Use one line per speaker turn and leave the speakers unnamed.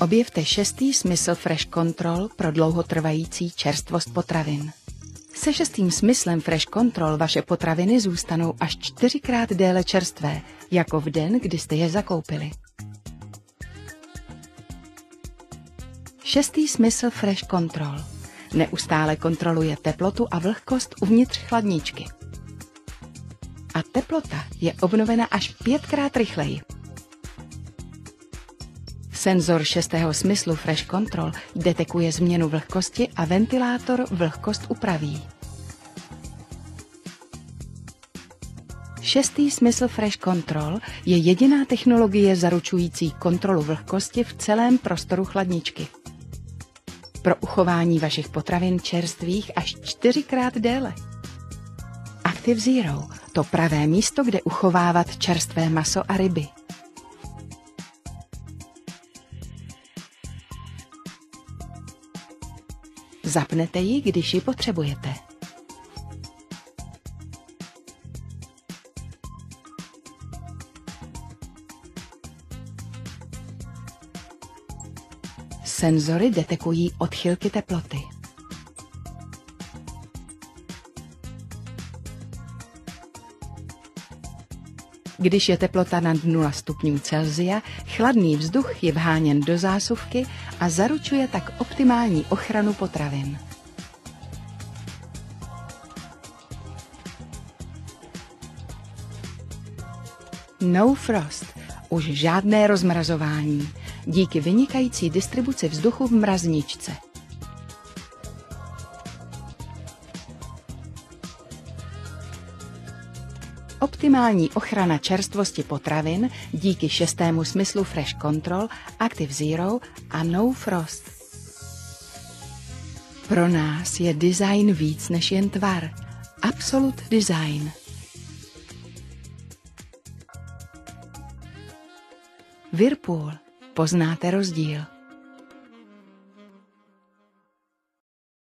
Objevte šestý smysl Fresh Control pro dlouhotrvající čerstvost potravin. Se šestým smyslem Fresh Control vaše potraviny zůstanou až čtyřikrát déle čerstvé, jako v den, kdy jste je zakoupili. Šestý smysl Fresh Control. Neustále kontroluje teplotu a vlhkost uvnitř chladničky. A teplota je obnovena až pětkrát rychleji. Senzor šestého smyslu Fresh Control detekuje změnu vlhkosti a ventilátor vlhkost upraví. Šestý smysl Fresh Control je jediná technologie zaručující kontrolu vlhkosti v celém prostoru chladničky. Pro uchování vašich potravin čerstvých až čtyřikrát déle. Active Zero, to pravé místo, kde uchovávat čerstvé maso a ryby. Zapnete ji, když ji potřebujete. Senzory detekují odchylky teploty. Když je teplota nad 0 stupňů Celzia, chladný vzduch je vháněn do zásuvky a zaručuje tak optimální ochranu potravin. No frost, už žádné rozmrazování, díky vynikající distribuci vzduchu v mrazničce. Optimální ochrana čerstvosti potravin díky šestému smyslu Fresh Control, Active Zero a No Frost. Pro nás je design víc než jen tvar. Absolut Design. Whirlpool. Poznáte rozdíl.